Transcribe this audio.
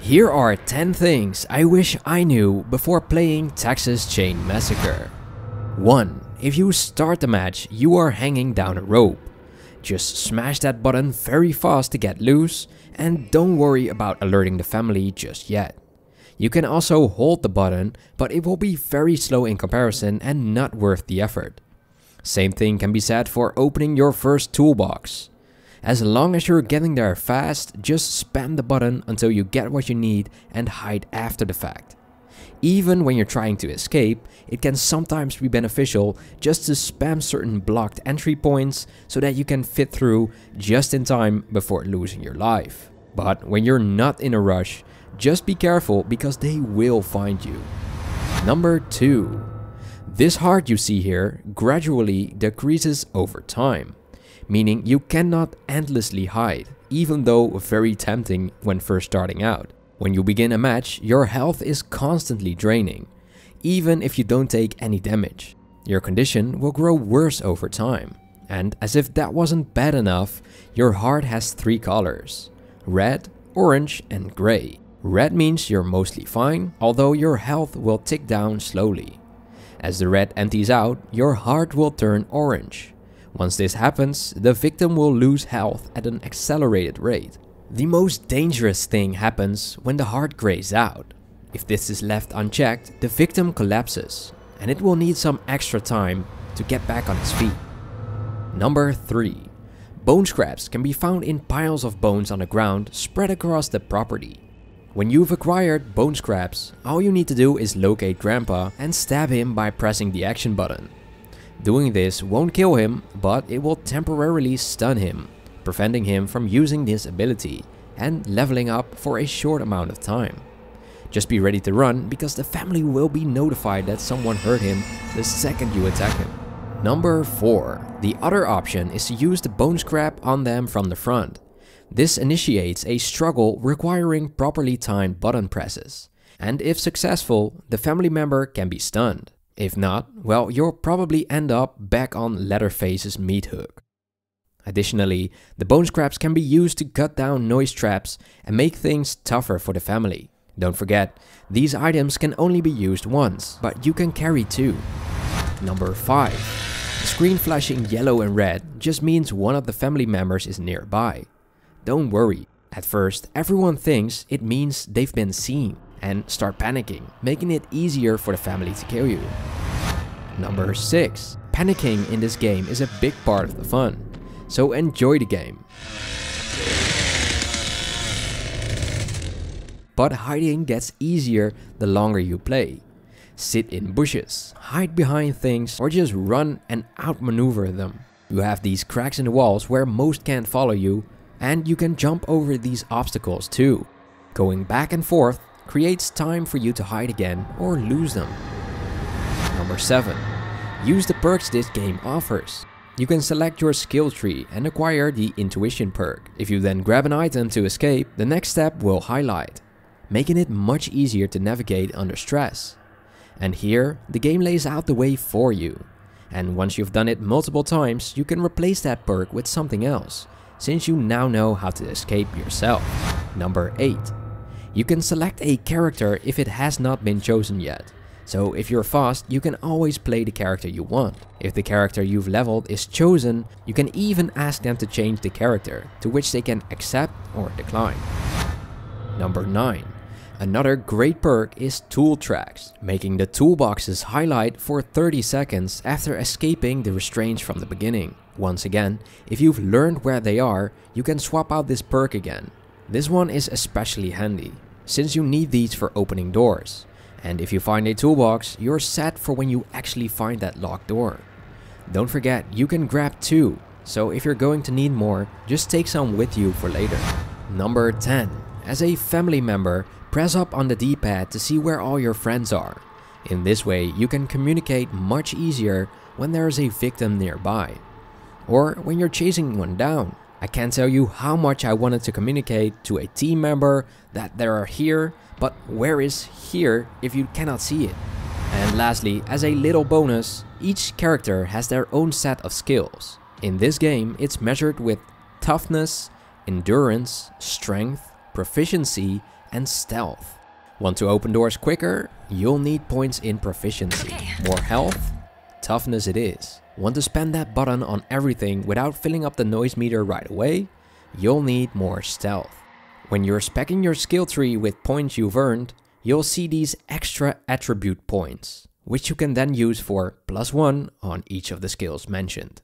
Here are 10 things I wish I knew before playing Texas Chain Massacre. 1. If you start the match, you are hanging down a rope. Just smash that button very fast to get loose, and don't worry about alerting the family just yet. You can also hold the button, but it will be very slow in comparison and not worth the effort. Same thing can be said for opening your first toolbox. As long as you're getting there fast, just spam the button until you get what you need and hide after the fact. Even when you're trying to escape, it can sometimes be beneficial just to spam certain blocked entry points so that you can fit through just in time before losing your life. But when you're not in a rush, just be careful because they will find you. Number 2. This heart you see here gradually decreases over time, meaning you cannot endlessly hide, even though very tempting when first starting out. When you begin a match, your health is constantly draining, even if you don't take any damage. Your condition will grow worse over time. And as if that wasn't bad enough, your heart has three colors red, orange, and gray. Red means you're mostly fine, although your health will tick down slowly. As the red empties out, your heart will turn orange. Once this happens, the victim will lose health at an accelerated rate. The most dangerous thing happens when the heart grays out. If this is left unchecked, the victim collapses, and it will need some extra time to get back on its feet. Number 3. Bone scraps can be found in piles of bones on the ground spread across the property. When you've acquired bone scraps, all you need to do is locate Grandpa and stab him by pressing the action button. Doing this won't kill him, but it will temporarily stun him preventing him from using this ability and leveling up for a short amount of time. Just be ready to run because the family will be notified that someone hurt him the second you attack him. Number 4. The other option is to use the bone scrap on them from the front. This initiates a struggle requiring properly timed button presses. And if successful, the family member can be stunned. If not, well, you'll probably end up back on Leatherface's meat hook. Additionally, the bone scraps can be used to cut down noise traps and make things tougher for the family. Don't forget, these items can only be used once, but you can carry two. Number 5. The screen flashing yellow and red just means one of the family members is nearby. Don't worry, at first everyone thinks it means they've been seen and start panicking, making it easier for the family to kill you. Number 6. Panicking in this game is a big part of the fun so enjoy the game. But hiding gets easier the longer you play. Sit in bushes, hide behind things, or just run and outmaneuver them. You have these cracks in the walls where most can't follow you, and you can jump over these obstacles too. Going back and forth creates time for you to hide again or lose them. Number 7. Use the perks this game offers. You can select your skill tree and acquire the intuition perk. If you then grab an item to escape, the next step will highlight, making it much easier to navigate under stress. And here, the game lays out the way for you. And once you've done it multiple times, you can replace that perk with something else, since you now know how to escape yourself. Number 8. You can select a character if it has not been chosen yet. So if you're fast, you can always play the character you want. If the character you've leveled is chosen, you can even ask them to change the character, to which they can accept or decline. Number 9. Another great perk is tool tracks, making the toolboxes highlight for 30 seconds after escaping the restraints from the beginning. Once again, if you've learned where they are, you can swap out this perk again. This one is especially handy, since you need these for opening doors. And if you find a toolbox, you're set for when you actually find that locked door. Don't forget, you can grab two, so if you're going to need more, just take some with you for later. Number 10. As a family member, press up on the D-pad to see where all your friends are. In this way, you can communicate much easier when there is a victim nearby. Or when you're chasing one down. I can't tell you how much I wanted to communicate to a team member that they are here but where is here if you cannot see it? And lastly, as a little bonus, each character has their own set of skills. In this game, it's measured with toughness, endurance, strength, proficiency and stealth. Want to open doors quicker? You'll need points in proficiency. More health? Toughness it is. Want to spend that button on everything without filling up the noise meter right away? You'll need more stealth. When you're specking your skill tree with points you've earned, you'll see these extra attribute points, which you can then use for plus 1 on each of the skills mentioned.